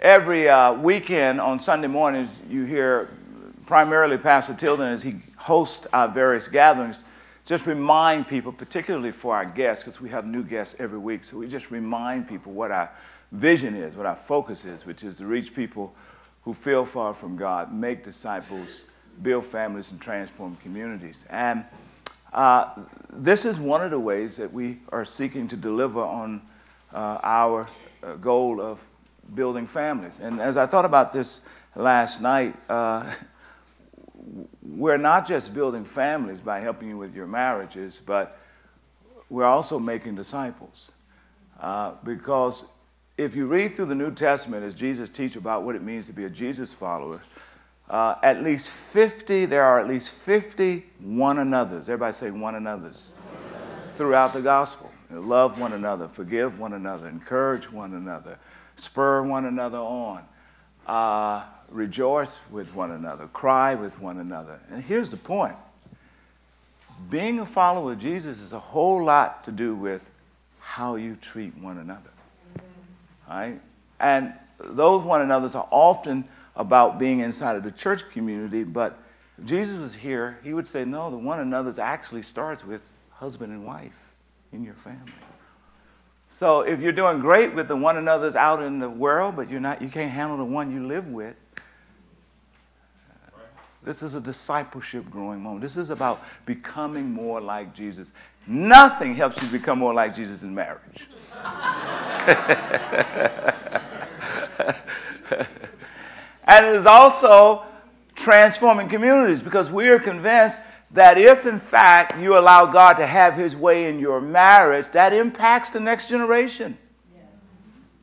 every uh, weekend on Sunday mornings, you hear primarily Pastor Tilden as he hosts our various gatherings, just remind people, particularly for our guests, because we have new guests every week, so we just remind people what our vision is, what our focus is, which is to reach people who feel far from God, make disciples, build families, and transform communities. And uh, this is one of the ways that we are seeking to deliver on uh, our uh, goal of building families. And as I thought about this last night, uh, we're not just building families by helping you with your marriages, but we're also making disciples. Uh, because if you read through the New Testament as Jesus teaches about what it means to be a Jesus follower, uh, at least 50, there are at least 50 one another's. Everybody say one another's throughout the gospel. Love one another, forgive one another, encourage one another, spur one another on, uh, rejoice with one another, cry with one another. And here's the point being a follower of Jesus is a whole lot to do with how you treat one another. Right? And those one another's are often about being inside of the church community, but Jesus was here, he would say, no, the one another's actually starts with husband and wife in your family. So if you're doing great with the one another's out in the world, but you're not, you can't handle the one you live with, uh, this is a discipleship growing moment. This is about becoming more like Jesus. Nothing helps you become more like Jesus in marriage. and it is also transforming communities because we are convinced that if in fact you allow God to have his way in your marriage, that impacts the next generation.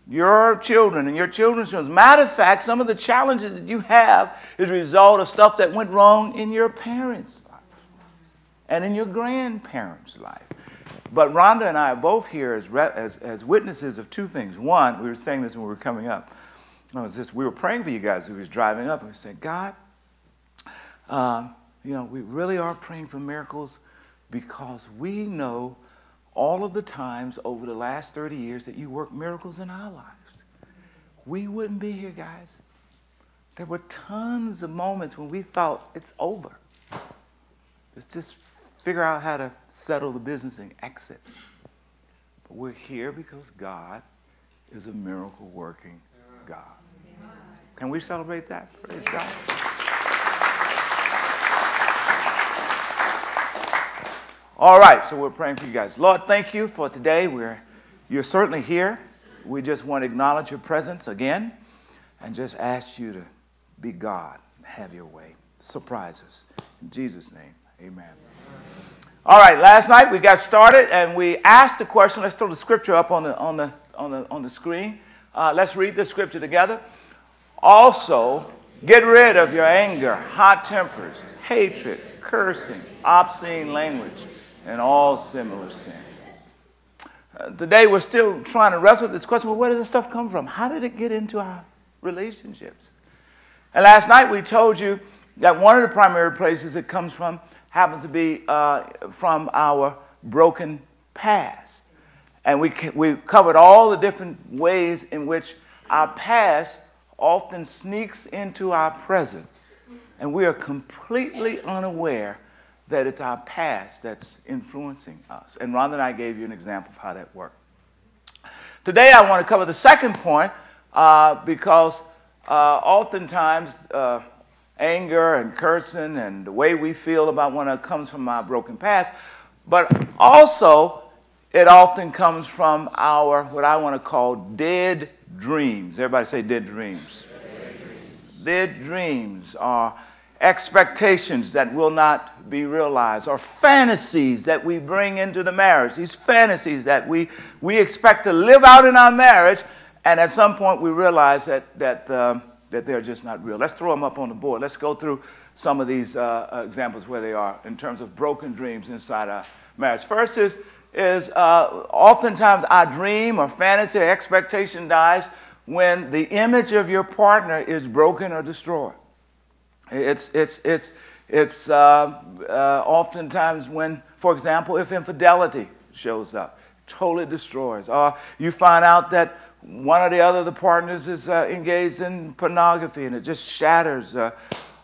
Your children and your children's children. Matter of fact, some of the challenges that you have is a result of stuff that went wrong in your parents' life and in your grandparents' life. But Rhonda and I are both here as, as, as witnesses of two things. One, we were saying this when we were coming up. No, just, we were praying for you guys we was driving up, and we said, God, uh, you know, we really are praying for miracles because we know all of the times over the last 30 years that you work miracles in our lives. We wouldn't be here, guys. There were tons of moments when we thought it's over. Let's just figure out how to settle the business and exit. But we're here because God is a miracle working God. Can we celebrate that? Praise God. All right, so we're praying for you guys. Lord, thank you for today. We're, you're certainly here. We just want to acknowledge your presence again and just ask you to be God, have your way. Surprise us. In Jesus' name, amen. All right, last night we got started and we asked the question. Let's throw the scripture up on the, on the, on the, on the screen. Uh, let's read the scripture together. Also, get rid of your anger, hot tempers, hatred, cursing, obscene language and all similar sin. Uh, today, we're still trying to wrestle with this question well, where did this stuff come from? How did it get into our relationships? And last night, we told you that one of the primary places it comes from happens to be uh, from our broken past. And we, we covered all the different ways in which our past often sneaks into our present. And we are completely unaware that it's our past that's influencing us. And Rhonda and I gave you an example of how that worked. Today, I want to cover the second point uh, because uh, oftentimes uh, anger and cursing and the way we feel about one another comes from our broken past, but also it often comes from our, what I want to call dead dreams. Everybody say dead dreams. Dead dreams, dead dreams are expectations that will not be realized or fantasies that we bring into the marriage. These fantasies that we, we expect to live out in our marriage and at some point we realize that, that, um, that they're just not real. Let's throw them up on the board. Let's go through some of these uh, uh examples where they are in terms of broken dreams inside our marriage. First is, is uh, oftentimes our dream or fantasy or expectation dies when the image of your partner is broken or destroyed it's, it's, it's, it's uh, uh, oftentimes when, for example, if infidelity shows up, totally destroys. Or you find out that one or the other of the partners is uh, engaged in pornography and it just shatters. Uh,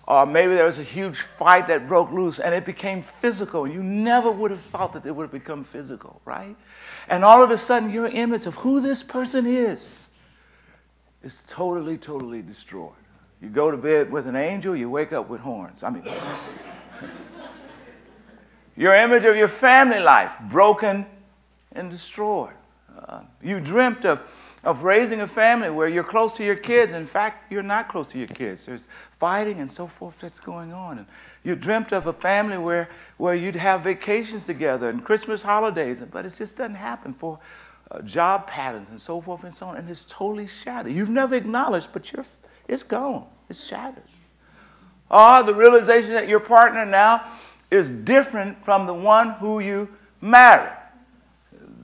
or maybe there was a huge fight that broke loose and it became physical. And you never would have thought that it would have become physical, right? And all of a sudden, your image of who this person is is totally, totally destroyed. You go to bed with an angel, you wake up with horns. I mean, your image of your family life broken and destroyed. Uh, you dreamt of of raising a family where you're close to your kids. In fact, you're not close to your kids. There's fighting and so forth that's going on. And you dreamt of a family where, where you'd have vacations together and Christmas holidays, but it just doesn't happen for uh, job patterns and so forth and so on. And it's totally shattered. You've never acknowledged, but you're, it's gone. It's shattered. Or the realization that your partner now is different from the one who you married.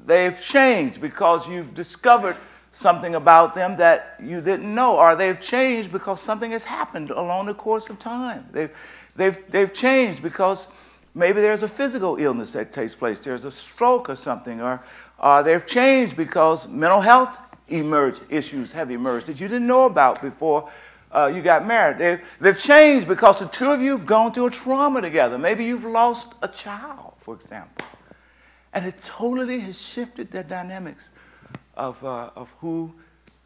They've changed because you've discovered something about them that you didn't know, or they've changed because something has happened along the course of time. They've, they've, they've changed because maybe there's a physical illness that takes place, there's a stroke or something, or uh, they've changed because mental health emerged, issues have emerged that you didn't know about before. Uh, you got married. They've, they've changed because the two of you have gone through a trauma together. Maybe you've lost a child, for example. And it totally has shifted the dynamics of, uh, of who,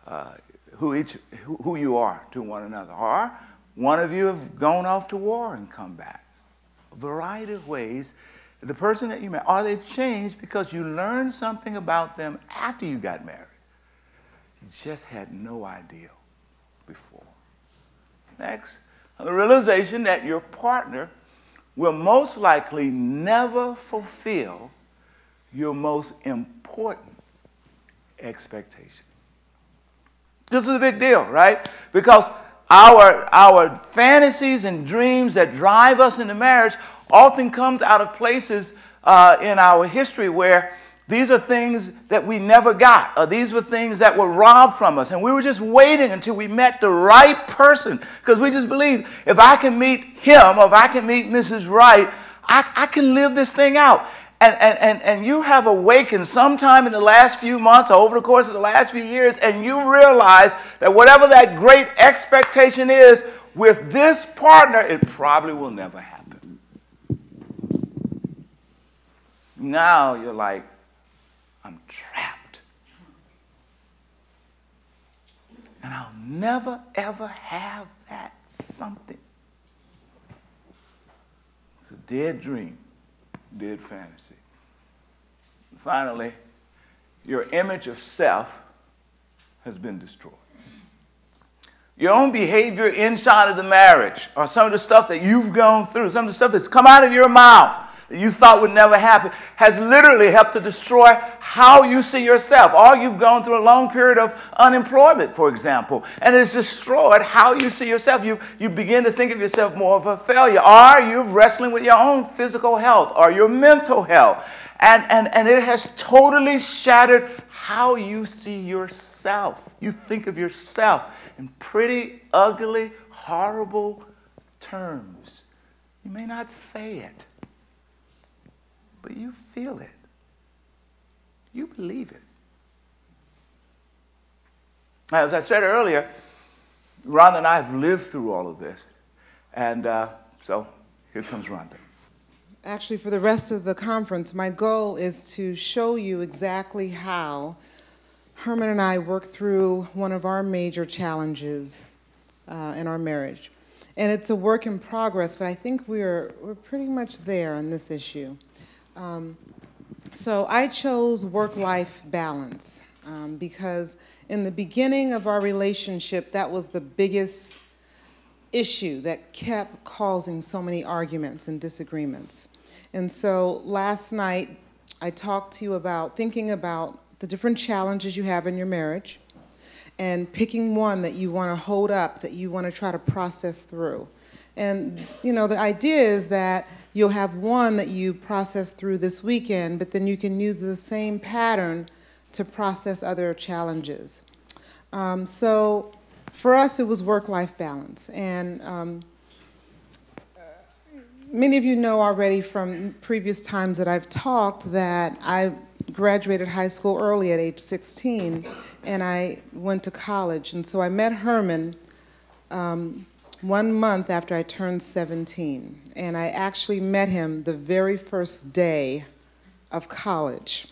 uh, who, each, who, who you are to one another. Or one of you have gone off to war and come back. A variety of ways. The person that you met, or they've changed because you learned something about them after you got married. Just had no idea before. Next, the realization that your partner will most likely never fulfill your most important expectation. This is a big deal, right? Because our, our fantasies and dreams that drive us into marriage often comes out of places uh, in our history where these are things that we never got, or these were things that were robbed from us. And we were just waiting until we met the right person because we just believed if I can meet him or if I can meet Mrs. Right, I, I can live this thing out and, and, and, and you have awakened sometime in the last few months or over the course of the last few years, and you realize that whatever that great expectation is with this partner, it probably will never happen. Now you're like, I'm trapped. And I'll never, ever have that something. It's a dead dream dead fantasy. And Finally, your image of self has been destroyed. Your own behavior inside of the marriage, or some of the stuff that you've gone through, some of the stuff that's come out of your mouth, you thought would never happen has literally helped to destroy how you see yourself. Or you've gone through a long period of unemployment, for example, and it's destroyed how you see yourself. You, you begin to think of yourself more of a failure. Or you're wrestling with your own physical health or your mental health. And, and, and it has totally shattered how you see yourself. You think of yourself in pretty ugly, horrible terms. You may not say it but you feel it. You believe it. As I said earlier, Rhonda and I have lived through all of this. And uh, so here comes Rhonda. Actually, for the rest of the conference, my goal is to show you exactly how Herman and I worked through one of our major challenges uh, in our marriage. And it's a work in progress, but I think we're, we're pretty much there on this issue. Um, so I chose work-life balance um, because in the beginning of our relationship, that was the biggest issue that kept causing so many arguments and disagreements. And so last night, I talked to you about thinking about the different challenges you have in your marriage and picking one that you want to hold up, that you want to try to process through. And, you know, the idea is that you'll have one that you process through this weekend, but then you can use the same pattern to process other challenges. Um, so for us, it was work-life balance. And um, uh, many of you know already from previous times that I've talked that I graduated high school early at age 16, and I went to college. And so I met Herman um, one month after I turned 17. And I actually met him the very first day of college.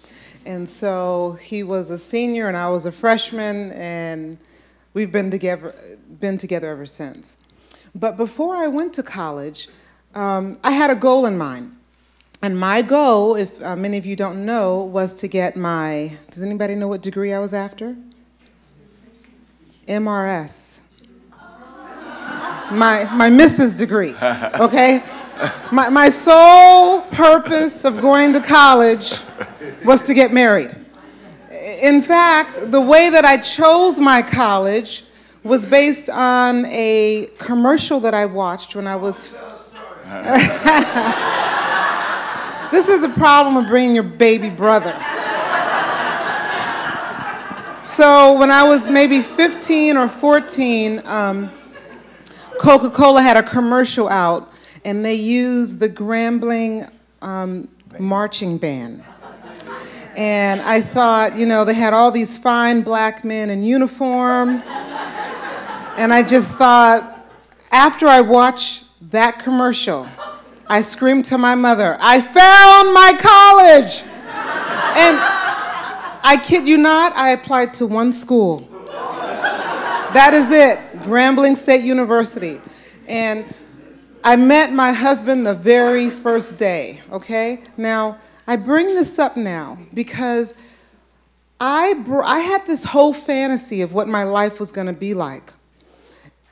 And so he was a senior and I was a freshman, and we've been together, been together ever since. But before I went to college, um, I had a goal in mind. And my goal, if uh, many of you don't know, was to get my, does anybody know what degree I was after? MRS. My, my Mrs. degree, okay? My, my sole purpose of going to college was to get married. In fact, the way that I chose my college was based on a commercial that I watched when I was. This is the problem of bringing your baby brother. So when I was maybe 15 or 14, um, Coca-Cola had a commercial out, and they used the Grambling um, marching band. And I thought, you know, they had all these fine black men in uniform. And I just thought, after I watched that commercial, I screamed to my mother, I found my college! and I kid you not, I applied to one school. That is it, Grambling State University. And I met my husband the very first day, okay? Now, I bring this up now because I, I had this whole fantasy of what my life was gonna be like.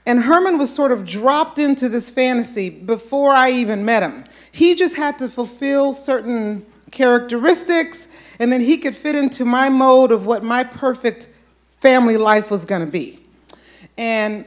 And Herman was sort of dropped into this fantasy before I even met him. He just had to fulfill certain characteristics, and then he could fit into my mode of what my perfect family life was going to be. And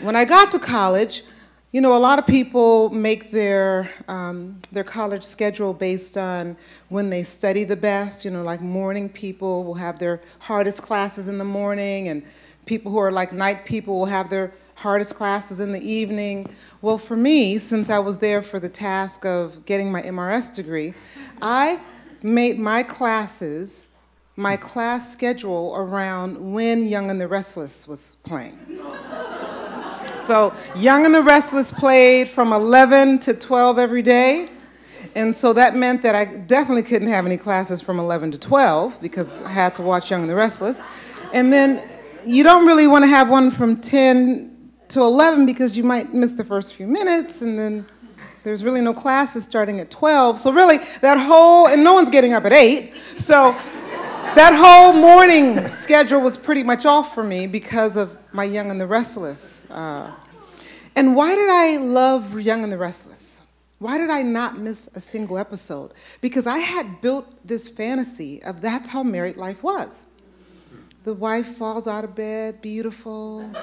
when I got to college, you know, a lot of people make their, um, their college schedule based on when they study the best. You know, like morning people will have their hardest classes in the morning, and people who are like night people will have their hardest classes in the evening. Well, for me, since I was there for the task of getting my MRS degree, I made my classes, my class schedule around when Young and the Restless was playing. So Young and the Restless played from 11 to 12 every day. And so that meant that I definitely couldn't have any classes from 11 to 12 because I had to watch Young and the Restless. And then you don't really want to have one from 10 to 11 because you might miss the first few minutes and then there's really no classes starting at 12. So really that whole, and no one's getting up at 8. So that whole morning schedule was pretty much off for me because of my Young and the Restless. Uh, and why did I love Young and the Restless? Why did I not miss a single episode? Because I had built this fantasy of that's how married life was the wife falls out of bed beautiful.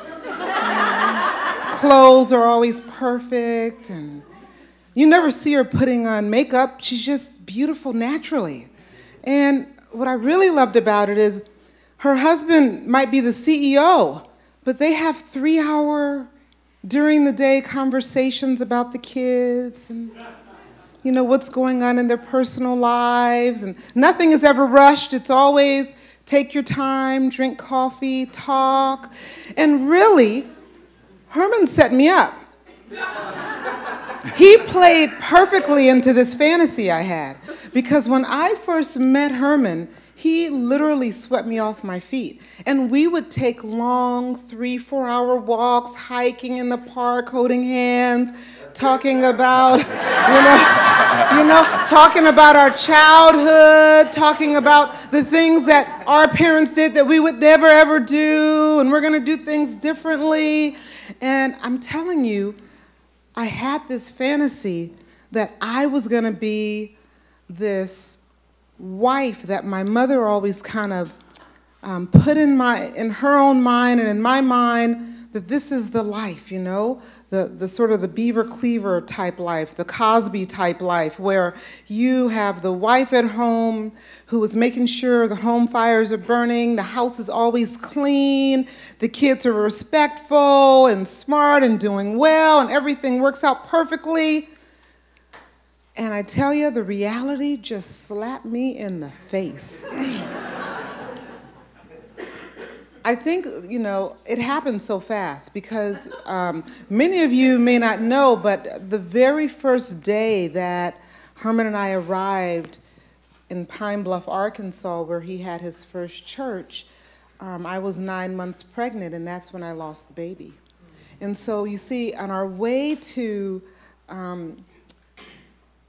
clothes are always perfect, and you never see her putting on makeup. She's just beautiful naturally. And what I really loved about it is her husband might be the CEO, but they have three hour during the day conversations about the kids and you know what's going on in their personal lives and nothing is ever rushed it's always take your time, drink coffee, talk. And really, Herman set me up. He played perfectly into this fantasy I had. Because when I first met Herman, he literally swept me off my feet. And we would take long three, four hour walks, hiking in the park, holding hands, talking about, you know, you know, talking about our childhood, talking about the things that our parents did that we would never ever do, and we're gonna do things differently. And I'm telling you, I had this fantasy that I was gonna be this wife that my mother always kind of um, put in my in her own mind and in my mind that this is the life, you know, the, the sort of the Beaver Cleaver type life, the Cosby type life, where you have the wife at home who is making sure the home fires are burning, the house is always clean, the kids are respectful and smart and doing well, and everything works out perfectly. And I tell you, the reality just slapped me in the face. I think, you know, it happened so fast because um, many of you may not know, but the very first day that Herman and I arrived in Pine Bluff, Arkansas, where he had his first church, um, I was nine months pregnant, and that's when I lost the baby. And so you see, on our way to um,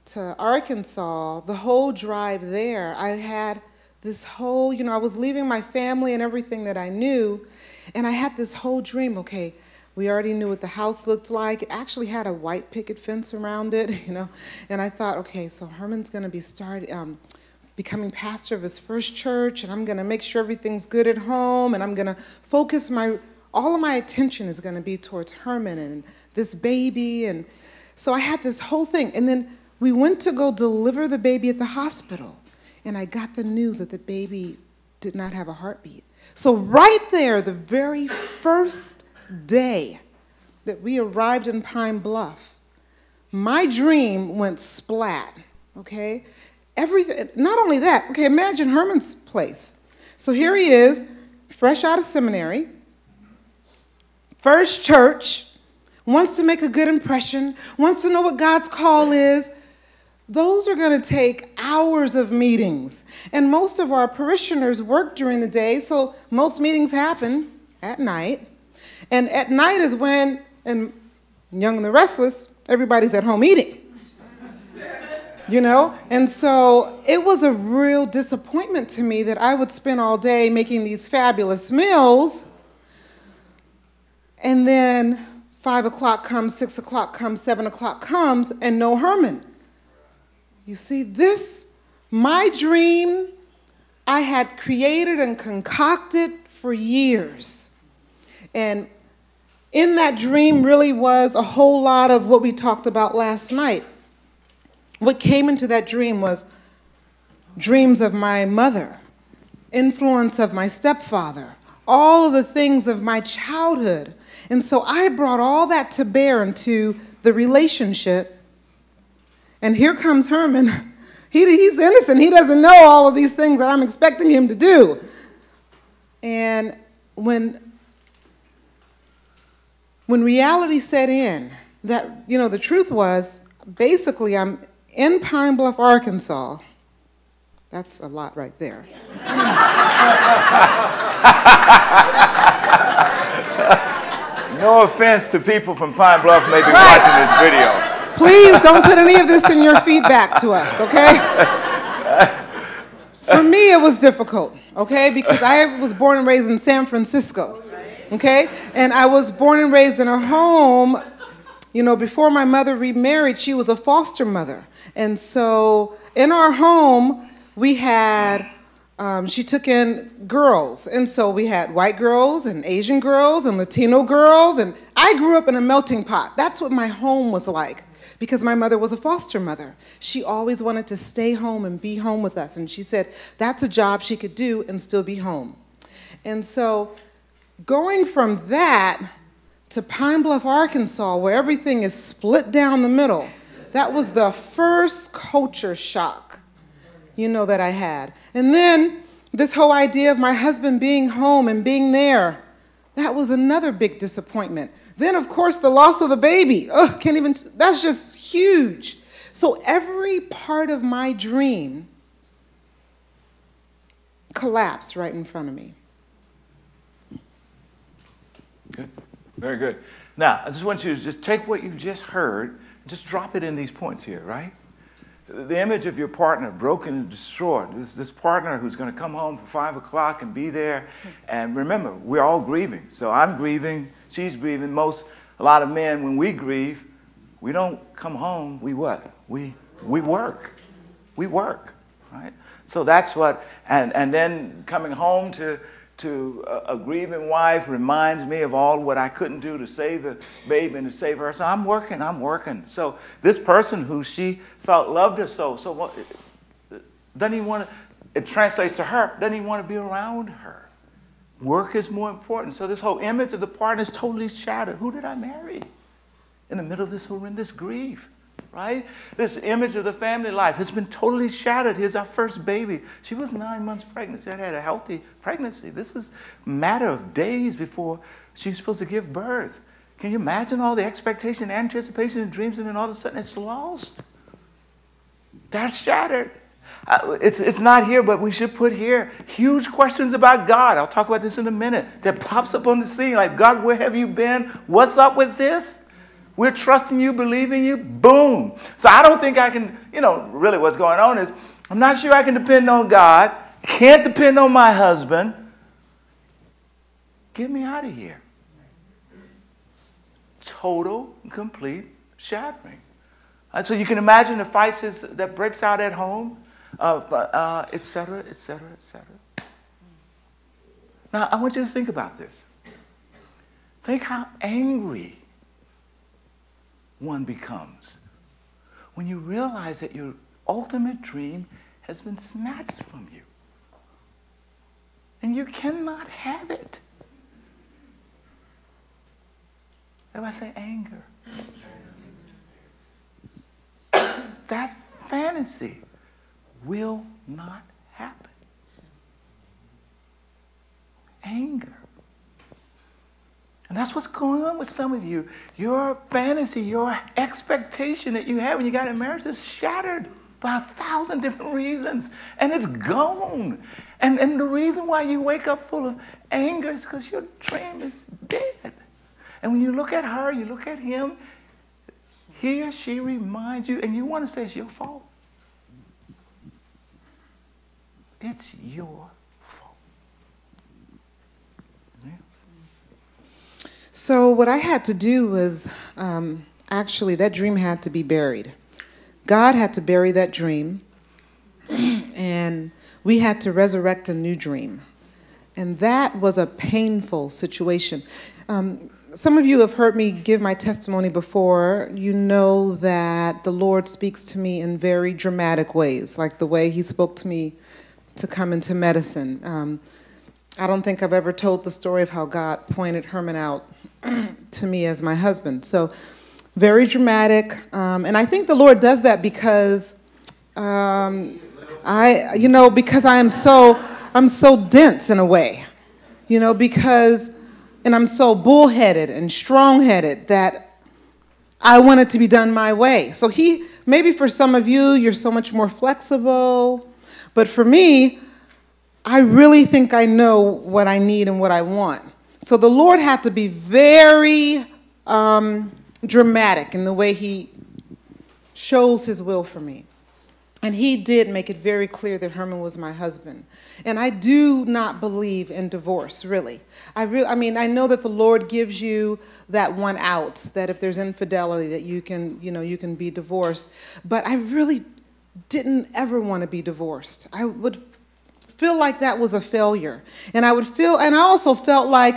to Arkansas, the whole drive there, I had this whole, you know, I was leaving my family and everything that I knew, and I had this whole dream. Okay, we already knew what the house looked like. It actually had a white picket fence around it, you know, and I thought, okay, so Herman's going to be start, um, becoming pastor of his first church, and I'm going to make sure everything's good at home, and I'm going to focus my all of my attention is going to be towards Herman and this baby, and so I had this whole thing, and then we went to go deliver the baby at the hospital, and I got the news that the baby did not have a heartbeat. So, right there, the very first day that we arrived in Pine Bluff, my dream went splat, okay? Everything, not only that, okay, imagine Herman's place. So here he is, fresh out of seminary, first church, wants to make a good impression, wants to know what God's call is, those are going to take hours of meetings. And most of our parishioners work during the day, so most meetings happen at night. And at night is when, in Young and the Restless, everybody's at home eating. You know? And so it was a real disappointment to me that I would spend all day making these fabulous meals, and then five o'clock comes, six o'clock comes, seven o'clock comes, and no Herman. You see, this, my dream, I had created and concocted for years. And in that dream really was a whole lot of what we talked about last night. What came into that dream was dreams of my mother, influence of my stepfather, all of the things of my childhood. And so I brought all that to bear into the relationship and here comes Herman. He, he's innocent. He doesn't know all of these things that I'm expecting him to do. And when, when reality set in, that, you know, the truth was basically I'm in Pine Bluff, Arkansas. That's a lot right there. no offense to people from Pine Bluff maybe right. watching this video. Please don't put any of this in your feedback to us, okay? For me, it was difficult, okay, because I was born and raised in San Francisco, okay? And I was born and raised in a home, you know, before my mother remarried, she was a foster mother. And so in our home, we had um, she took in girls. And so we had white girls and Asian girls and Latino girls. And I grew up in a melting pot. That's what my home was like because my mother was a foster mother. She always wanted to stay home and be home with us. And she said that's a job she could do and still be home. And so going from that to Pine Bluff, Arkansas, where everything is split down the middle, that was the first culture shock, you know, that I had. And then this whole idea of my husband being home and being there, that was another big disappointment then, of course, the loss of the baby. Ugh, can't even, that's just huge. So every part of my dream collapsed right in front of me. Good. Very good. Now, I just want you to just take what you've just heard, just drop it in these points here, right? The image of your partner broken and destroyed. This, this partner who's going to come home for five o'clock and be there. And remember, we're all grieving. So I'm grieving she's grieving. Most, a lot of men, when we grieve, we don't come home. We what? We, we work. We work, right? So that's what, and, and then coming home to, to a, a, grieving wife reminds me of all what I couldn't do to save the baby and to save her. So I'm working, I'm working. So this person who she felt loved her so, so what, doesn't even want to, it translates to her, doesn't even want to be around her. Work is more important. So this whole image of the partner is totally shattered. Who did I marry? In the middle of this horrendous grief. Right? This image of the family life has been totally shattered. Here's our first baby. She was nine months pregnant. She had had a healthy pregnancy. This is a matter of days before she's supposed to give birth. Can you imagine all the expectation, anticipation, and dreams, and then all of a sudden it's lost? That's shattered. Uh, it's, it's not here, but we should put here huge questions about God. I'll talk about this in a minute. That pops up on the scene like, God, where have you been? What's up with this? We're trusting you, believing you. Boom. So I don't think I can, you know, really what's going on is I'm not sure I can depend on God. Can't depend on my husband. Get me out of here. Total, complete shattering. And so you can imagine the fights that breaks out at home, uh, et cetera, et cetera, et cetera. Now, I want you to think about this. Think how angry one becomes when you realize that your ultimate dream has been snatched from you. And you cannot have it. If I say anger, that fantasy will not happen. Anger. And that's what's going on with some of you. Your fantasy, your expectation that you had when you got in marriage is shattered by a thousand different reasons. And it's gone. And, and the reason why you wake up full of anger is because your dream is dead. And when you look at her, you look at him, he or she reminds you, and you want to say it's your fault. It's your fault. So, what I had to do was um, actually, that dream had to be buried. God had to bury that dream, and we had to resurrect a new dream. And that was a painful situation. Um, some of you have heard me give my testimony before. You know that the Lord speaks to me in very dramatic ways, like the way He spoke to me to come into medicine. Um, I don't think I've ever told the story of how God pointed Herman out to me as my husband. So, very dramatic. Um, and I think the Lord does that because um, I, you know, because I am so, I'm so dense in a way, you know, because, and I'm so bullheaded and strong headed that I want it to be done my way. So he, maybe for some of you, you're so much more flexible but for me, I really think I know what I need and what I want. So the Lord had to be very um, dramatic in the way He shows His will for me. And He did make it very clear that Herman was my husband. And I do not believe in divorce, really. I, re- I mean, I know that the Lord gives you that one out, that if there's infidelity, that you can, you know, you can be divorced. But I really didn't ever want to be divorced. I would feel like that was a failure. And I would feel, and I also felt like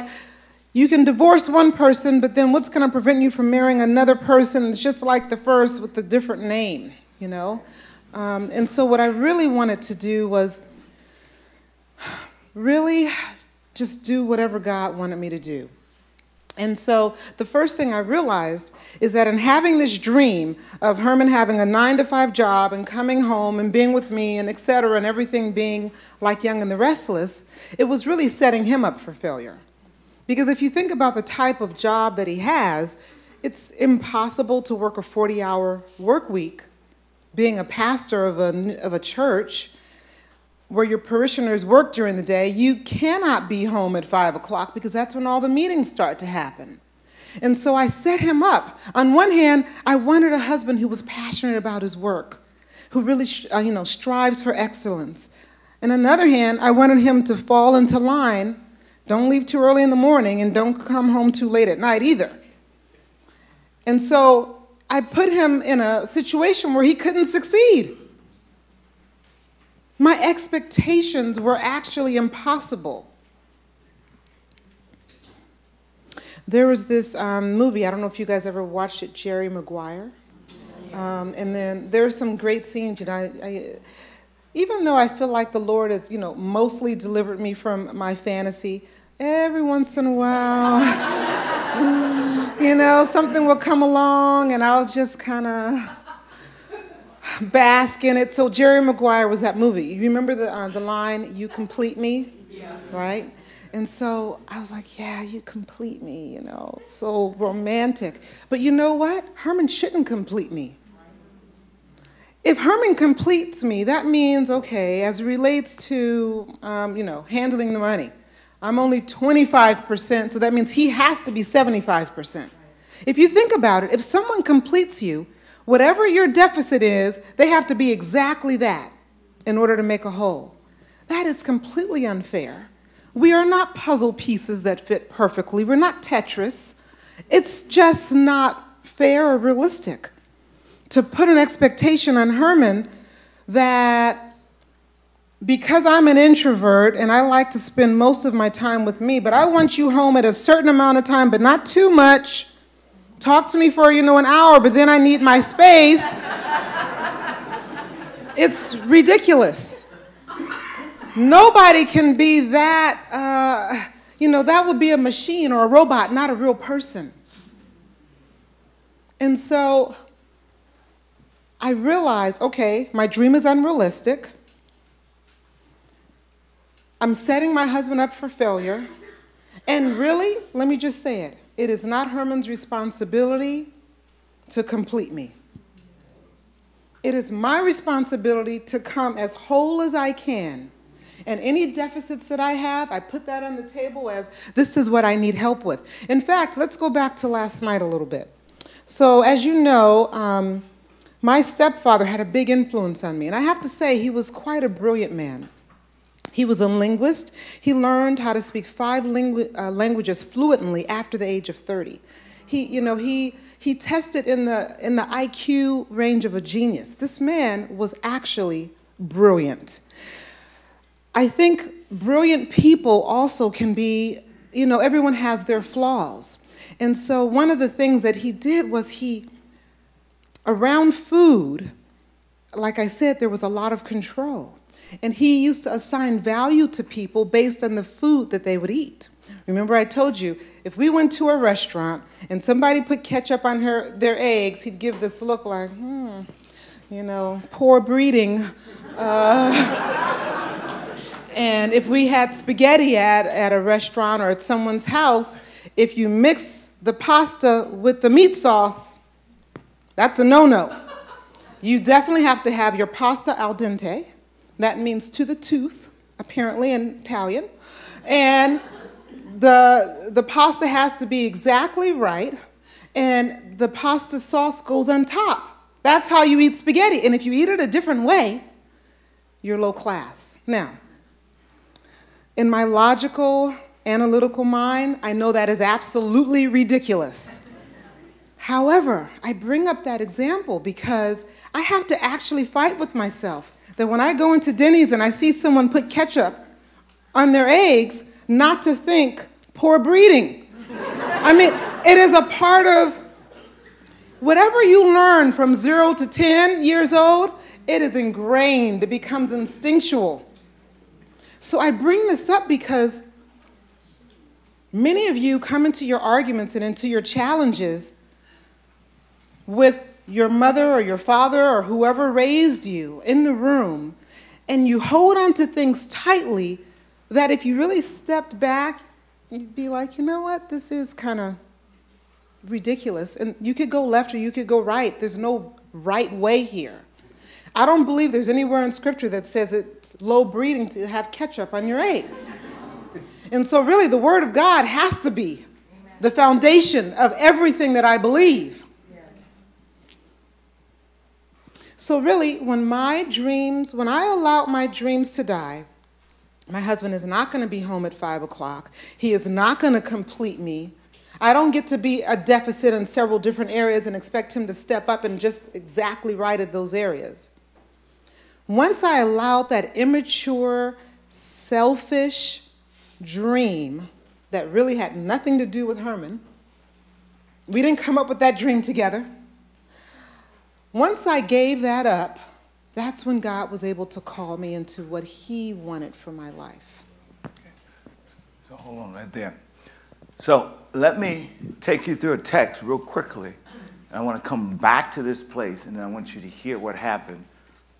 you can divorce one person, but then what's going to prevent you from marrying another person? It's just like the first with a different name, you know? Um, and so what I really wanted to do was really just do whatever God wanted me to do. And so the first thing I realized is that in having this dream of Herman having a nine to five job and coming home and being with me and et cetera and everything being like Young and the Restless, it was really setting him up for failure. Because if you think about the type of job that he has, it's impossible to work a 40 hour work week being a pastor of a, of a church where your parishioners work during the day, you cannot be home at five o'clock because that's when all the meetings start to happen. And so I set him up. On one hand, I wanted a husband who was passionate about his work, who really, uh, you know, strives for excellence. And on the other hand, I wanted him to fall into line. Don't leave too early in the morning and don't come home too late at night either. And so I put him in a situation where he couldn't succeed my expectations were actually impossible. There was this um, movie, I don't know if you guys ever watched it, Jerry Maguire. Um, and then there are some great scenes, and I, I, even though I feel like the Lord has, you know, mostly delivered me from my fantasy, every once in a while, you know, something will come along and I'll just kind of bask in it. So Jerry Maguire was that movie. You remember the, uh, the line, you complete me? Yeah. Right? And so I was like, yeah, you complete me, you know, so romantic. But you know what? Herman shouldn't complete me. If Herman completes me, that means, okay, as relates to, um, you know, handling the money, I'm only 25%, so that means he has to be 75%. If you think about it, if someone completes you, whatever your deficit is, they have to be exactly that in order to make a whole. That is completely unfair. We are not puzzle pieces that fit perfectly. We're not Tetris. It's just not fair or realistic to put an expectation on Herman that because I'm an introvert and I like to spend most of my time with me, but I want you home at a certain amount of time, but not too much. Talk to me for, you know, an hour, but then I need my space. it's ridiculous. Nobody can be that, uh, you know, that would be a machine or a robot, not a real person. And so I realized okay, my dream is unrealistic. I'm setting my husband up for failure. And really, let me just say it it is not Herman's responsibility to complete me. It is my responsibility to come as whole as I can and any deficits that I have, I put that on the table as this is what I need help with. In fact, let's go back to last night a little bit. So, as you know, um, my stepfather had a big influence on me, and I have to say, he was quite a brilliant man. He was a linguist. He learned how to speak five lingu uh, languages fluently after the age of 30. He, you know, he, he tested in the, in the IQ range of a genius. This man was actually brilliant. I think brilliant people also can be, you know, everyone has their flaws. And so one of the things that he did was he, around food, like I said, there was a lot of control. And he used to assign value to people based on the food that they would eat. Remember, I told you, if we went to a restaurant and somebody put ketchup on her, their eggs, he'd give this look like, hmm, you know, poor breeding. Uh, And if we had spaghetti at, at a restaurant or at someone's house, if you mix the pasta with the meat sauce, that's a no no. You definitely have to have your pasta al dente. That means to the tooth, apparently in Italian. And the, the pasta has to be exactly right, and the pasta sauce goes on top. That's how you eat spaghetti. And if you eat it a different way, you're low class. Now, in my logical, analytical mind, I know that is absolutely ridiculous. However, I bring up that example because I have to actually fight with myself that when I go into Denny's and I see someone put ketchup on their eggs, not to think poor breeding. I mean, it is a part of whatever you learn from zero to 10 years old, it is ingrained, it becomes instinctual. So I bring this up because many of you come into your arguments and into your challenges with your mother or your father or whoever raised you in the room, and you hold on to things tightly that if you really stepped back, you'd be like, you know what, this is kind of ridiculous. And you could go left or you could go right. There's no right way here. I don't believe there's anywhere in Scripture that says it's low breeding to have ketchup on your eggs. And so, really, the Word of God has to be the foundation of everything that I believe. So, really, when my dreams, when I allow my dreams to die, my husband is not going to be home at five o'clock. He is not going to complete me. I don't get to be a deficit in several different areas and expect him to step up and just exactly right at those areas. Once I allowed that immature, selfish dream that really had nothing to do with Herman, we didn't come up with that dream together. Once I gave that up, that's when God was able to call me into what He wanted for my life. Okay. So hold on right there. So let me take you through a text real quickly I want to come back to this place, and I want you to hear what happened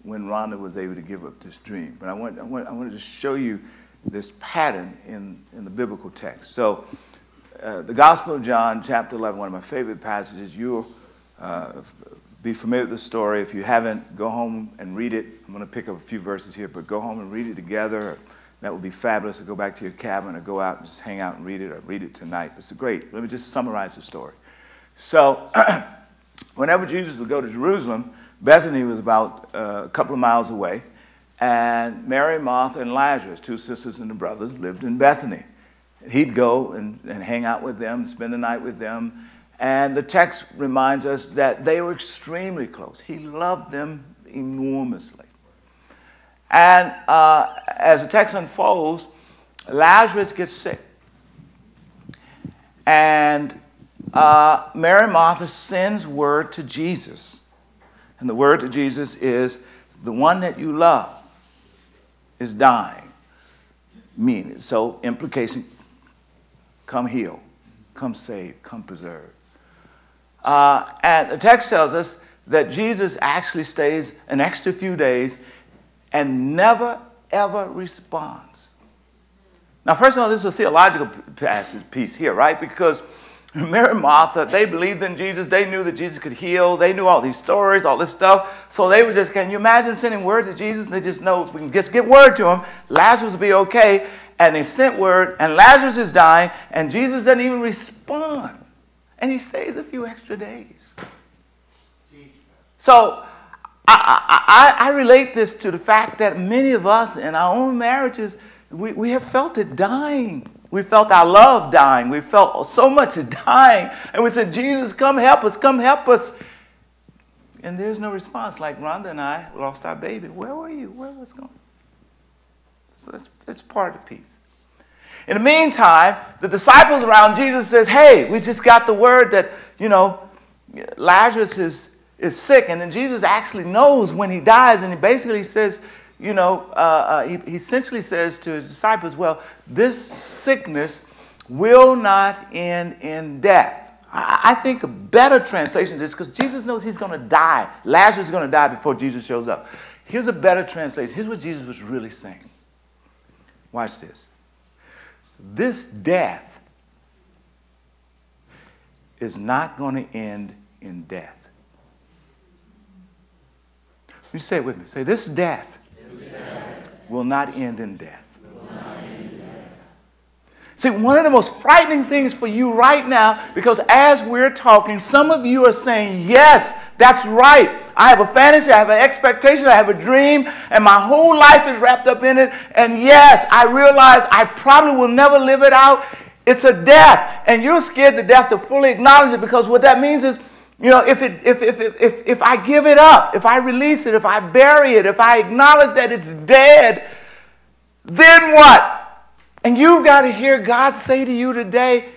when Rhonda was able to give up this dream. But I want, I want, I want to just show you this pattern in, in the biblical text. So, uh, the Gospel of John, chapter 11, one of my favorite passages. You'll uh, be familiar with the story. If you haven't, go home and read it. I'm going to pick up a few verses here, but go home and read it together. That would be fabulous. Or go back to your cabin or go out and just hang out and read it or read it tonight. It's great. Let me just summarize the story. So, whenever Jesus would go to Jerusalem, Bethany was about uh, a couple of miles away, and Mary, Martha, and Lazarus, two sisters and a brother, lived in Bethany. He'd go and, and hang out with them, spend the night with them, and the text reminds us that they were extremely close. He loved them enormously. And uh, as the text unfolds, Lazarus gets sick. And uh, Mary Martha sends word to Jesus. And the word to Jesus is the one that you love is dying. Meaning, so implication come heal, come save, come preserve. Uh, and the text tells us that Jesus actually stays an extra few days and never, ever responds. Now, first of all, this is a theological passage piece here, right? Because Mary and Martha, they believed in Jesus. They knew that Jesus could heal. They knew all these stories, all this stuff. So they were just, can you imagine sending word to Jesus? They just know we can just get word to him, Lazarus will be okay. And they sent word, and Lazarus is dying, and Jesus doesn't even respond. And he stays a few extra days. So I, I, I relate this to the fact that many of us in our own marriages, we, we have felt it dying. We felt our love dying. We felt so much dying. And we said, Jesus, come help us, come help us. And there's no response. Like Rhonda and I lost our baby. Where were you? Where was going? So that's, that's part of the piece. In the meantime, the disciples around Jesus says, hey, we just got the word that, you know, Lazarus is, is sick. And then Jesus actually knows when he dies. And he basically says, you know, uh, uh, he, he essentially says to his disciples, well, this sickness will not end in death. I, think a better translation this, because Jesus knows he's going to die. Lazarus is going to die before Jesus shows up. Here's a better translation. Here's what Jesus was really saying. Watch this. This death is not going to end in death. You say it with me. Say, this death will not end in death. See, one of the most frightening things for you right now, because as we're talking, some of you are saying, Yes, that's right. I have a fantasy, I have an expectation, I have a dream, and my whole life is wrapped up in it. And yes, I realize I probably will never live it out. It's a death. And you're scared to death to fully acknowledge it because what that means is you know, if, it, if, if, if, if, if I give it up, if I release it, if I bury it, if I acknowledge that it's dead, then what? And you've got to hear God say to you today,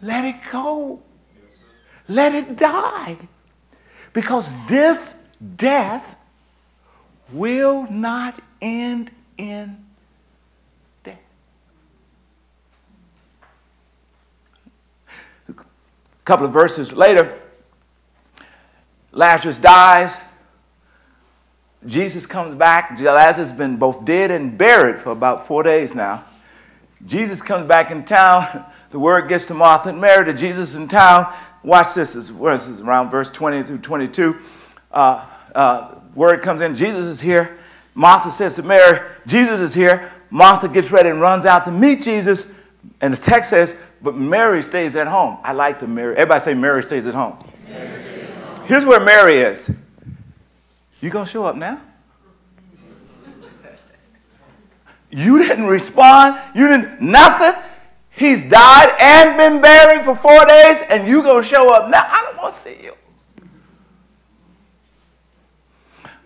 let it go. Let it die. Because this death will not end in death. A couple of verses later, Lazarus dies. Jesus comes back. Lazarus has been both dead and buried for about four days now. Jesus comes back in town. The word gets to Martha and Mary that Jesus is in town. Watch this. Is around verse 20 through 22. Uh, uh, word comes in. Jesus is here. Martha says to Mary, Jesus is here. Martha gets ready and runs out to meet Jesus. And the text says, but Mary stays at home. I like the Mary. Everybody say Mary stays at home. Mary Here's where Mary is. You gonna show up now? You didn't respond. You didn't nothing. He's died and been buried for four days, and you're gonna show up now? I don't want to see you.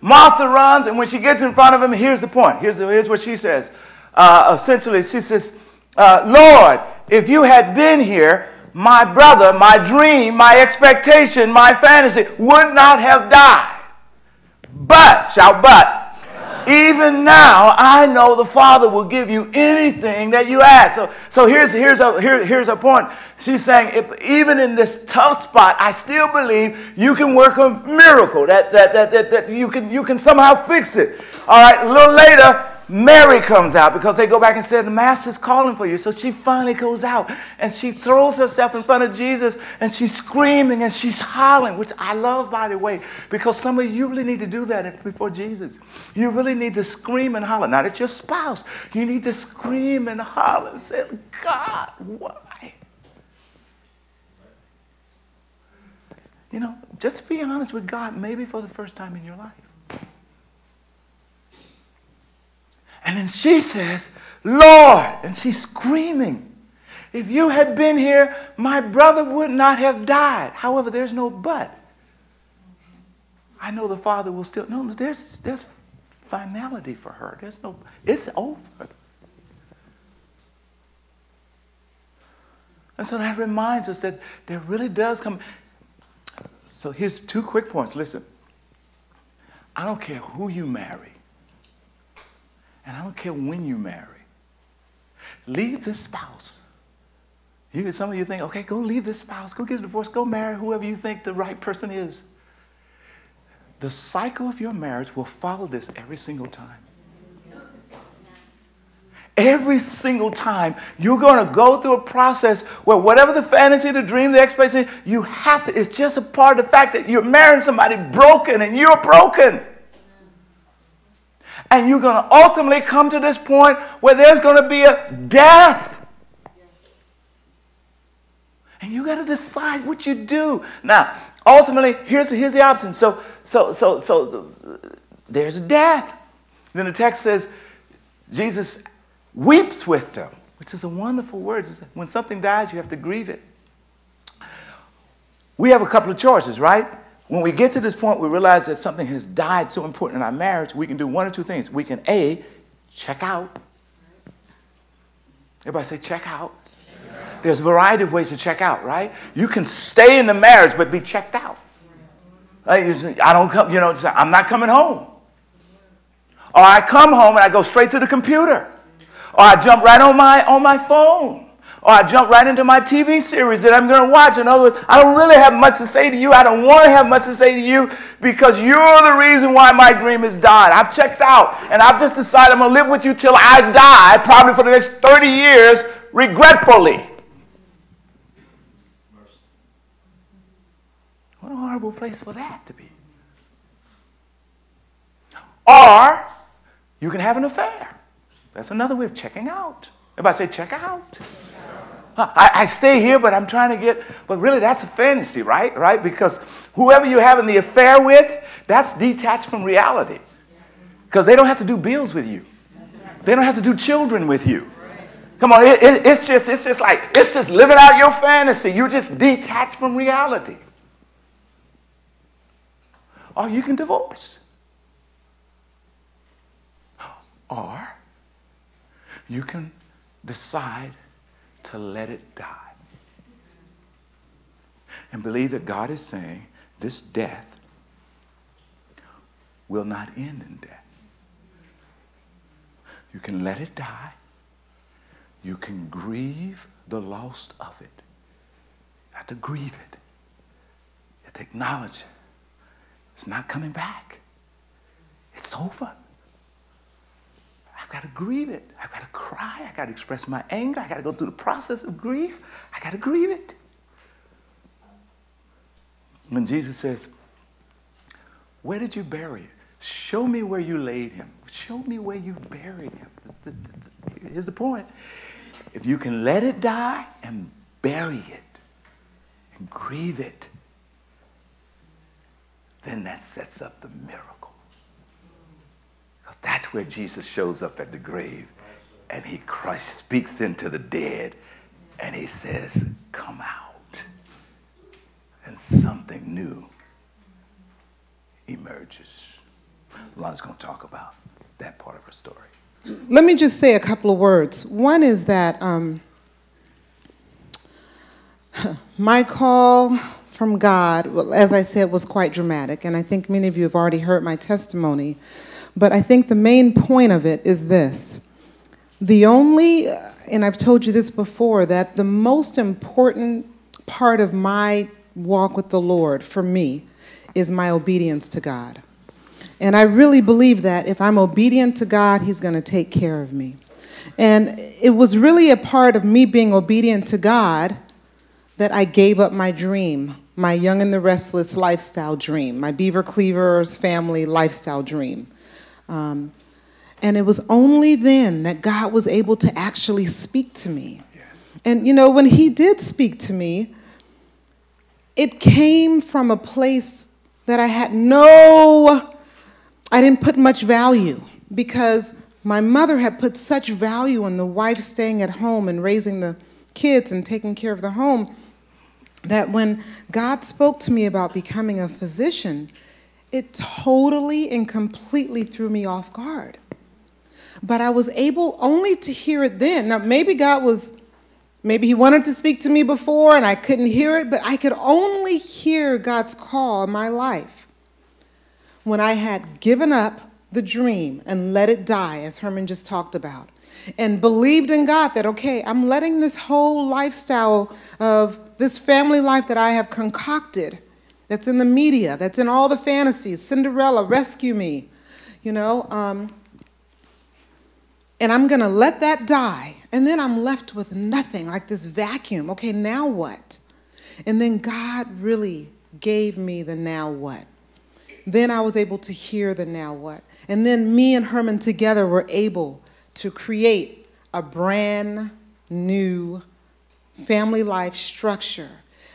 Martha runs, and when she gets in front of him, here's the point. Here's, the, here's what she says. Uh, essentially, she says, uh, Lord, if you had been here, my brother, my dream, my expectation, my fantasy would not have died. But, shout but. Even now I know the Father will give you anything that you ask. So, so here's, here's, a, here, here's a point. She's saying, if, even in this tough spot, I still believe you can work a miracle, that, that, that, that, that you, can, you can somehow fix it. All right, a little later, Mary comes out because they go back and say, The master's calling for you. So she finally goes out and she throws herself in front of Jesus and she's screaming and she's hollering, which I love, by the way, because some of you really need to do that before Jesus. You really need to scream and holler. Not at your spouse. You need to scream and holler and say, God, why? You know, just be honest with God, maybe for the first time in your life. And she says, Lord, and she's screaming. If you had been here, my brother would not have died. However, there's no but. I know the Father will still. No, there's, there's finality for her. There's no, it's over. And so that reminds us that there really does come. So here's two quick points. Listen, I don't care who you marry. And I don't care when you marry. Leave this spouse. You, some of you think, okay, go leave this spouse, go get a divorce, go marry whoever you think the right person is. The cycle of your marriage will follow this every single time. Every single time you're going to go through a process where whatever the fantasy, the dream, the expectation, you have to, it's just a part of the fact that you're marrying somebody broken and you're broken. And you're going to ultimately come to this point where there's going to be a death. And you got to decide what you do. Now, ultimately, here's, here's the option. So, so, so, so the, there's a death. Then the text says, Jesus weeps with them, which is a wonderful word. When something dies, you have to grieve it. We have a couple of choices, right? When we get to this point, we realize that something has died so important in our marriage, we can do one or two things. We can A, check out. Everybody say, check out. There's a variety of ways to check out, right? You can stay in the marriage but be checked out. I don't come, you know, I'm not coming home. Or I come home and I go straight to the computer. Or I jump right on my, on my phone or I jump right into my TV series that I'm going to watch. In other words, I don't really have much to say to you. I don't want to have much to say to you because you're the reason why my dream has died. I've checked out and I've just decided I'm going to live with you till I die, probably for the next 30 years, regretfully. What a horrible place for that to be. Or you can have an affair. That's another way of checking out. Everybody say, check out. I, I, stay here, but I'm trying to get, but really that's a fantasy, right? Right? Because whoever you're having the affair with, that's detached from reality. Because they don't have to do bills with you. They don't have to do children with you. Come on, it, it, it's just, it's just like, it's just living out your fantasy. You're just detached from reality. Or you can divorce. Or you can decide to let it die. And believe that God is saying this death will not end in death. You can let it die. You can grieve the loss of it. You have to grieve it. You have to acknowledge it. It's not coming back. It's over. I've got to grieve it. I've got to cry. I've got to express my anger. I've got to go through the process of grief. I've got to grieve it. When Jesus says, Where did you bury it? Show me where you laid him. Show me where you buried him. Here's the point. If you can let it die and bury it and grieve it, then that sets up the miracle. That's where Jesus shows up at the grave and he Christ speaks into the dead and he says, Come out. And something new emerges. Ron's going to talk about that part of her story. Let me just say a couple of words. One is that um, my call from God, as I said, was quite dramatic, and I think many of you have already heard my testimony. But I think the main point of it is this. The only, and I've told you this before, that the most important part of my walk with the Lord for me is my obedience to God. And I really believe that if I'm obedient to God, He's going to take care of me. And it was really a part of me being obedient to God that I gave up my dream, my young and the restless lifestyle dream, my Beaver Cleaver's family lifestyle dream. Um, and it was only then that God was able to actually speak to me. Yes. And you know, when He did speak to me, it came from a place that I had no, I didn't put much value because my mother had put such value on the wife staying at home and raising the kids and taking care of the home that when God spoke to me about becoming a physician, it totally and completely threw me off guard. But I was able only to hear it then. Now, maybe God was, maybe He wanted to speak to me before and I couldn't hear it, but I could only hear God's call in my life when I had given up the dream and let it die, as Herman just talked about, and believed in God that, okay, I'm letting this whole lifestyle of this family life that I have concocted, that's in the media, that's in all the fantasies, Cinderella, rescue me, you know, um, and I'm gonna let that die. And then I'm left with nothing, like this vacuum. Okay, now what? And then God really gave me the now what. Then I was able to hear the now what. And then me and Herman together were able to create a brand new family life structure.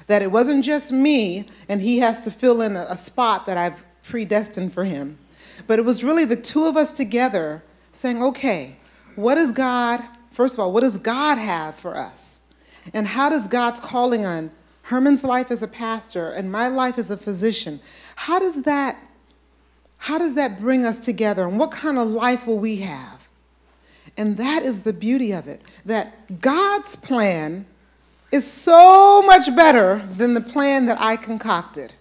That it wasn't just me and he has to fill in a, spot that I've predestined for him, but it was really the two of us together saying, okay, what does God, first of all, what does God have for us? And how does God's calling on Herman's life as a pastor and my life as a physician, how does that how does that bring us together and what kind of life will we have? And that is the beauty of it that God's plan is so much better than the plan that I concocted.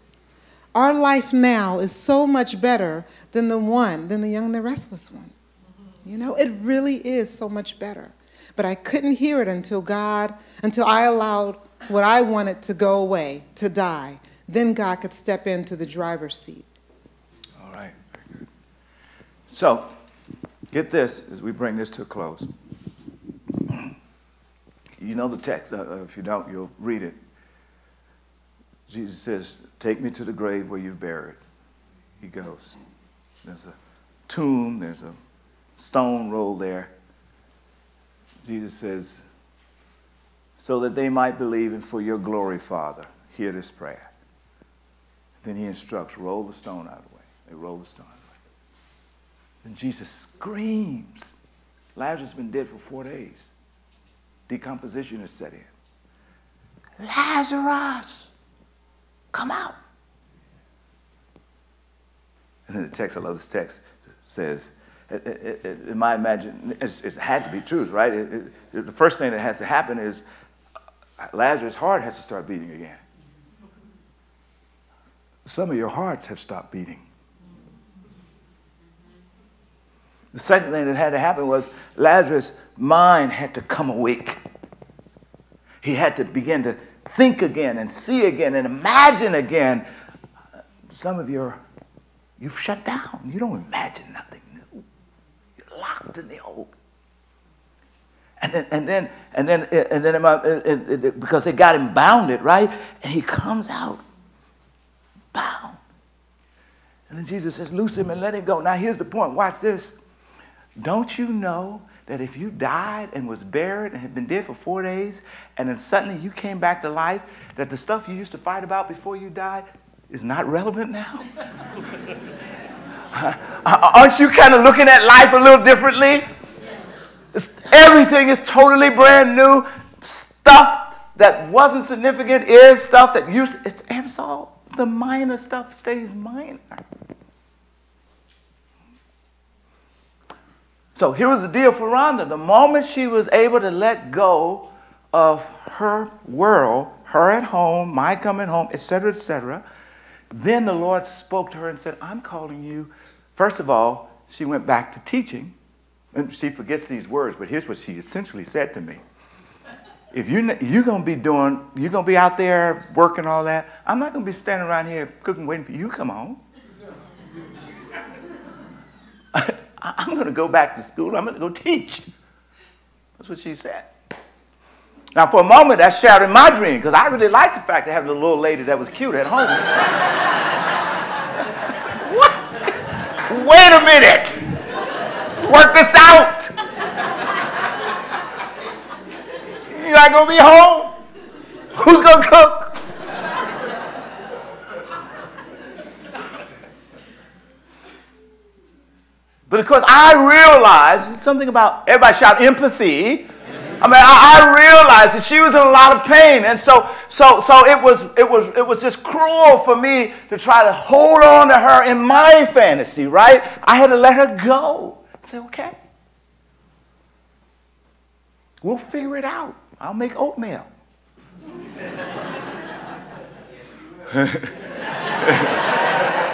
Our life now is so much better than the one, than the young and the restless one. You know, it really is so much better. But I couldn't hear it until God, until I allowed what I wanted to go away, to die. Then God could step into the driver's seat. All right. So, get this as we bring this to a close. You know the text. Uh, uh, if you don't, you'll read it. Jesus says, Take me to the grave where you've buried. He goes. There's a tomb, there's a stone rolled there. Jesus says, So that they might believe, and for your glory, Father, hear this prayer. Then he instructs, Roll the stone out of the way. They roll the stone out of the way. Then Jesus screams, Lazarus has been dead for four days decomposition is set in. Lazarus, come out. And then the text, I love this text, says, in my imagination, it had to be truth, right? The first thing that has to happen is uh, Lazarus' heart has to start beating again. Some of your hearts have stopped beating. The second thing that had to happen was Lazarus' mind had to come awake. He had to begin to think again and see again and imagine again. Some of you, are, you've shut down. You don't imagine nothing new. You're locked in the old. And then, and then, and then, and then, and then because they got him bounded, right? And he comes out bound. And then Jesus says, Loose him and let him go. Now, here's the point. Watch this. Don't you know that if you died and was buried and had been dead for four days, and then suddenly you came back to life, that the stuff you used to fight about before you died is not relevant now? Uh, aren't you kind of looking at life a little differently? It's, everything is totally brand new. Stuff that wasn't significant is stuff that used. It's, it's all the minor stuff stays minor. So here was the deal for Rhonda. The moment she was able to let go of her world, her at home, my coming home, etc., etc., then the Lord spoke to her and said, I'm calling you, first of all, she went back to teaching. And she forgets these words, but here's what she essentially said to me. If you're, you're going to be doing, you're going to be out there working all that, I'm not going to be standing around here cooking, waiting for you to come home. I'm going to go back to school. I'm going to go teach. That's what she said. Now, for a moment, that shattered my dream because I really liked the fact of having a little lady that was cute at home. said, what? Wait a minute. Work this out. You're not going to be home? Who's going to cook? Course, I realized something about everybody shout empathy. I mean, I, I, realized that she was in a lot of pain, and so, so, so it was, it was, it was just cruel for me to try to hold on to her in my fantasy, right? I had to let her go. I said, okay, we'll figure it out. I'll make oatmeal.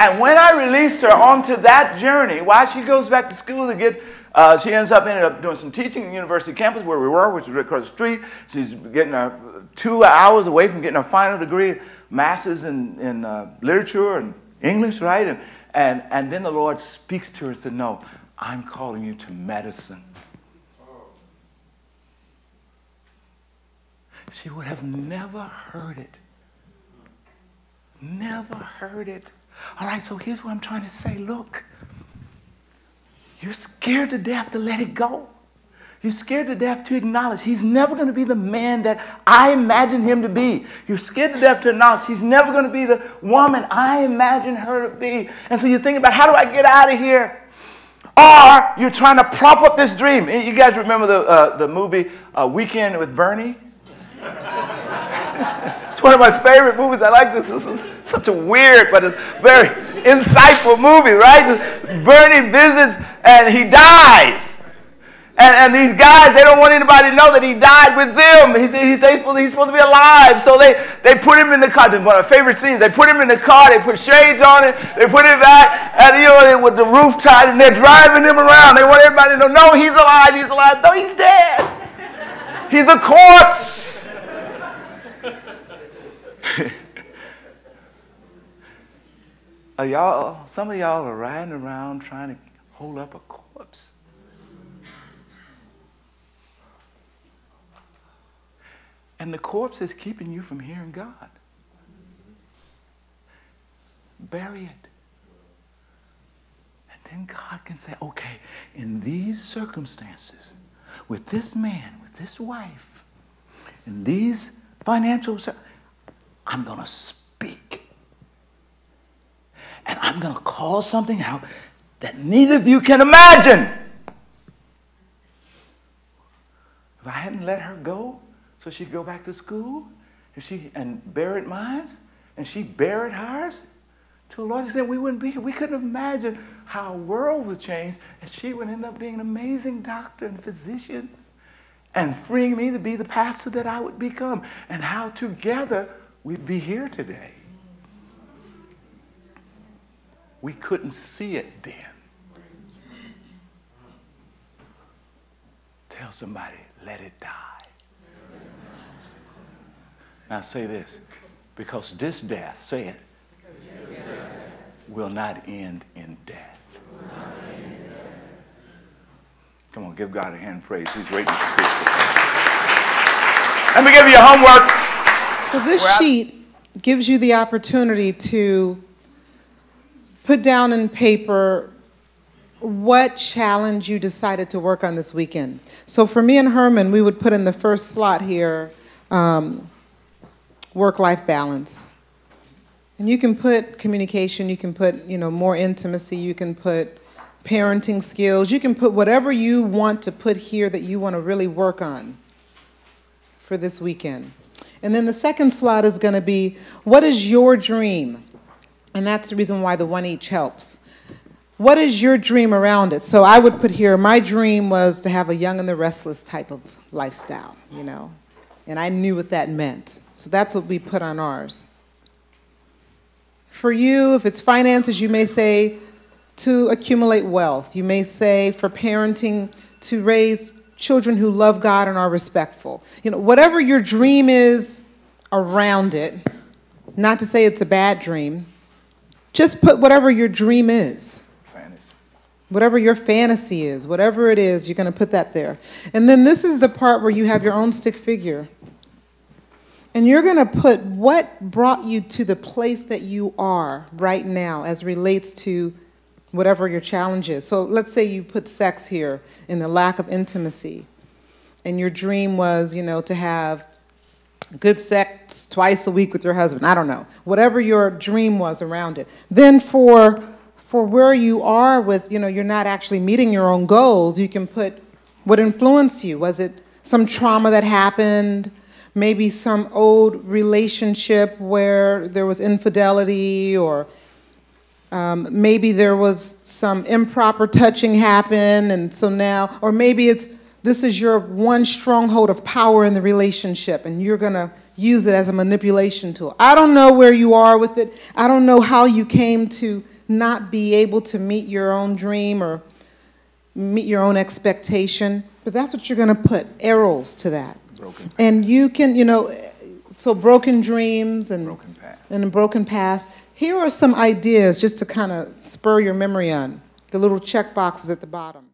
And when I released her onto that journey, while she goes back to school to get, uh, she ends up ended up doing some teaching at university campus where we were, which was right across the street. She's getting her two hours away from getting her final degree, master's in, in uh, literature and English, right? And, and, and then the Lord speaks to her and said, no, I'm calling you to medicine. She would have never heard it. Never heard it. All right, so here's what I'm trying to say. Look, you're scared to death to let it go. You're scared to death to acknowledge he's never going to be the man that I imagine him to be. You're scared to death to acknowledge she's never going to be the woman I imagine her to be. And so you're thinking about how do I get out of here? Or you're trying to prop up this dream. You guys remember the, uh, the movie uh, Weekend with Bernie? It's one of my favorite movies. I like this. This is such a weird, but it's very insightful movie, right? Bernie visits and he dies. And, and these guys, they don't want anybody to know that he died with them. He's, he's, supposed, he's supposed to be alive. So they, they put him in the car. One of my favorite scenes. They put him in the car. They put shades on it. They put it back. And, you know, with the roof tied. And they're driving him around. They want everybody to know, no, he's alive. He's alive. No, he's dead. He's a corpse. Y'all, some of y'all are riding around trying to hold up a corpse. And the corpse is keeping you from hearing God. Bury it. And then God can say, okay, in these circumstances, with this man, with this wife, in these financial, I'm going to speak and I'm going to call something out that neither of you can imagine. If I hadn't let her go so she'd go back to school and, she, and buried mine and she buried hers, to Lord, he said we wouldn't be here. We couldn't imagine how our world would change and she would end up being an amazing doctor and physician and freeing me to be the pastor that I would become and how together we'd be here today. We couldn't see it then. Tell somebody, let it die. Now say this, because this death, say it, will not end in death. Come on, give God a hand praise. He's waiting to speak. Let me give you homework. So this sheet gives you the opportunity to put down in paper what challenge you decided to work on this weekend. So for me and Herman, we would put in the first slot here um, work-life balance. And you can put communication, you can put you know more intimacy, you can put parenting skills, you can put whatever you want to put here that you want to really work on for this weekend. And then the second slot is going to be what is your dream? And that's the reason why the one each helps. What is your dream around it? So I would put here, my dream was to have a young and the restless type of lifestyle, you know. And I knew what that meant. So that's what we put on ours. For you, if it's finances, you may say to accumulate wealth. You may say for parenting to raise children who love God and are respectful. You know, whatever your dream is around it, not to say it's a bad dream, just put whatever your dream is. Fantasy. Whatever your fantasy is, whatever it is, you're going to put that there. And then this is the part where you have your own stick figure. And you're going to put what brought you to the place that you are right now as relates to whatever your challenge is. So let's say you put sex here in the lack of intimacy. And your dream was, you know, to have good sex twice a week with your husband. I don't know. Whatever your dream was around it. Then for for where you are with, you know, you're not actually meeting your own goals, you can put what influenced you. Was it some trauma that happened? Maybe some old relationship where there was infidelity or um, maybe there was some improper touching happen and so now or maybe it's this is your one stronghold of power in the relationship and you're going to use it as a manipulation tool i don't know where you are with it i don't know how you came to not be able to meet your own dream or meet your own expectation but that's what you're going to put arrows to that Broken, and you can you know so broken dreams and broken past. and a broken past. Here are some ideas just to kind of spur your memory on. The little check boxes at the bottom.